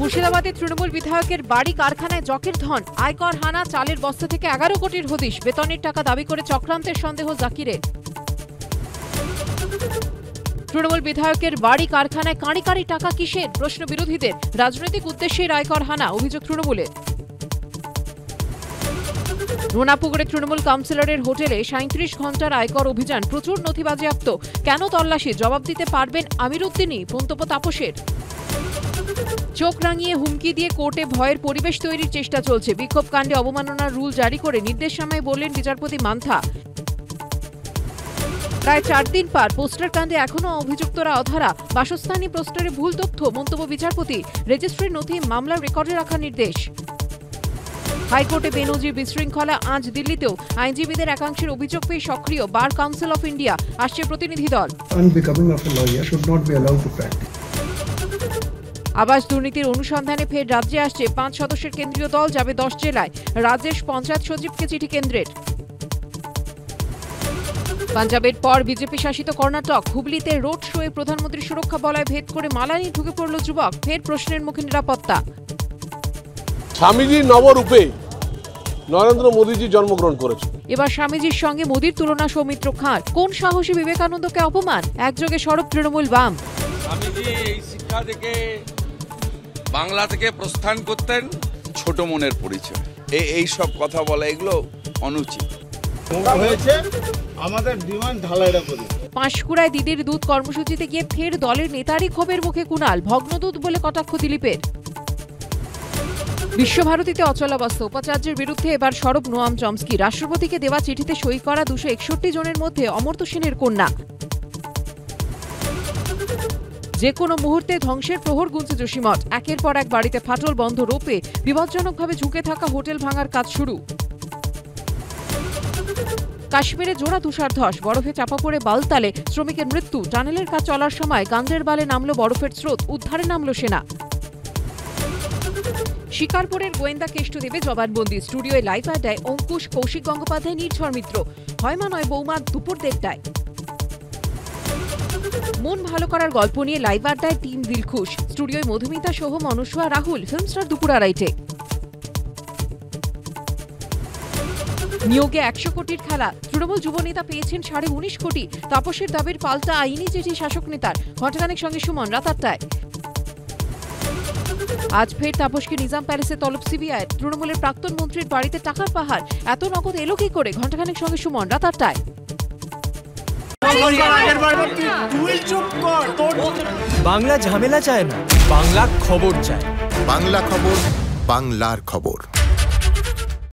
মুর্শিদাবাদে তৃণমূল বিধায়কের বাড়ি কারখানায় জকের ধন। আয়কর হানা, চালের বস্তা থেকে এগারো কোটির হদিশ। বেতনের টাকা দাবি করে চক্রান্তের সন্দেহ জাকিরের। তৃণমূল বিধায়কের বাড়ি কারখানায় কাঁড়ি কাঁড়ি টাকা কিসের? প্রশ্ন বিরোধীদের। রাজনৈতিক উদ্দেশ্যে আয়কর হানা, অভিযোগ তৃণমূলের। নোনাপুকুরে তৃণমূল কাউন্সিলরের হোটেলে সাঁত্রিশ ঘণ্টার আয়কর অভিযান। প্রচুর নথি বাজেয়াপ্ত কেন তল্লাশি? জবাব দিতে পারবেন আমির উদ্দিনই মন্তব্য তাপসের। চোখ রাঙিয়ে হুমকি দিয়ে কোর্টে ভয়ের পরিবেশ তৈরির চেষ্টা চলছে। বিক্ষোভ কাণ্ডে অবমাননার রুল জারি করে নির্দেশনামায় বললেন বিচারপতি মান্থা। প্রায় চার দিন পার পোস্টার কাণ্ডে এখনও অভিযুক্তরা অধারা। বাসস্থানী পোস্টারে ভুল তথ্য, মন্তব্য বিচারপতি। রেজিস্ট্রির নথি মামলার রেকর্ডে রাখার নির্দেশ। হাইকোর্টে বেনজির বিশৃঙ্খলা আজ দিল্লিতেও। আইনজীবীদের একাংশের অভিযোগ পেয়ে সক্রিয় বার কাউন্সিল অফ ইন্ডিয়া আসছে প্রতিনিধি দল. আবাস দুর্নীতির অনুসন্ধানে ফের রাজ্যে আসছে পাঁচ সদস্যের কেন্দ্রীয় দল যাবে দশ জেলায়। রাজ্যের পঞ্চায়েত সচিবকে চিঠি কেন্দ্রের। পাঞ্জাবের পর বিজেপি শাসিত কর্ণাটক হুগলিতে রোড শোয়ে প্রধানমন্ত্রী সুরক্ষা বলয় ভেদ করে মালানি ঢুকে পড়ল যুবক ফের প্রশ্নের মুখে নিরাপত্তা। স্বামীজি নবরূপে নরেন্দ্র মোদীজি জন্মগ্রহণ করেছে এবার স্বামীজির সঙ্গে মোদির তুলনা সৌমিত্র খাঁর। কোন সাহসী বিবেকানন্দকে অপমান? একযোগে সড়ক তৃণমূল বাম। স্বামীজি এই শিক্ষা থেকে বাংলা থেকে প্রস্থান করতেন ছোট মনের পরিচয়। এই এই সব কথা বলা এগুলো অনুচিত। হয়েছে আমাদের ডিমান্ড ঢালাইটা করি। পাঁশকুড়ায় দিদির দুধ কর্মসূচিতে গিয়ে ফের দলের নেতারই ক্ষোভের মুখে কুণাল ভগ্নদূত বলে কটাক্ষ দিলীপের। বিশ্বভারতীতে অচলাবস্থা। উপাচার্যের বিরুদ্ধে এবার সরব নোয়াম চমস্কি। রাষ্ট্রপতিকে দেওয়া চিঠিতে সই করা দুশো একষট্টি জনের মধ্যে অমর্ত্য সেনের কন্যা। যে কোনো মুহূর্তে ধ্বংসের প্রহর গুনছে যোশীমঠ একের পর এক বাড়িতে ফাটল বন্ধ রোপে বিপজ্জনকভাবে ঝুঁকে থাকা হোটেল ভাঙার কাজ শুরু। কাশ্মীরে জোড়া তুষার ধস। বরফে চাপা পড়ে বালতালে শ্রমিকের মৃত্যু। টানেলের কাজ চলার সময় গান্ডের বালে নামল বরফের স্রোত। উদ্ধারে নামল সেনা। শিকারপুরের গোয়েন্দা কেষ্টদেবে জবানবন্দি। স্টুডিওয় লাইভ আড্ডায় অঙ্কুশ কৌশিক গঙ্গোপাধ্যায় নির্ঝর মিত্র হয় মা নয় বৌমা দুপুর দেড়টায়। মন ভালো করার গল্প নিয়ে লাইভ আড্ডায় টিম দিলখুশ। স্টুডিওয় মধুমিতা সোহম অনুসুয়া রাহুল ফিল্মস্টার দুপুর আড়াইটে। নিয়োগে একশো কোটির খেলা। তৃণমূল যুবনেতা পেয়েছেন সাড়ে উনিশ কোটি। তাপসের দাবির পাল্টা আইনি চিঠি শাসক নেতার। ঘণ্টাখানেক সঙ্গে সুমন, রাত আটটায়। আজ ফের তাপসকে নিজাম প্যালেসে তলব সিবিআই। তৃণমূলের প্রাক্তন মন্ত্রীর বাড়িতে টাকার পাহাড়। এত নগদ এলো কি করে? ঘণ্টাখানেক সঙ্গে সুমন রাত আটটায়। বাংলা ঝামেলা চায় না বাংলা খবর চায়। বাংলা খবর বাংলার খবর।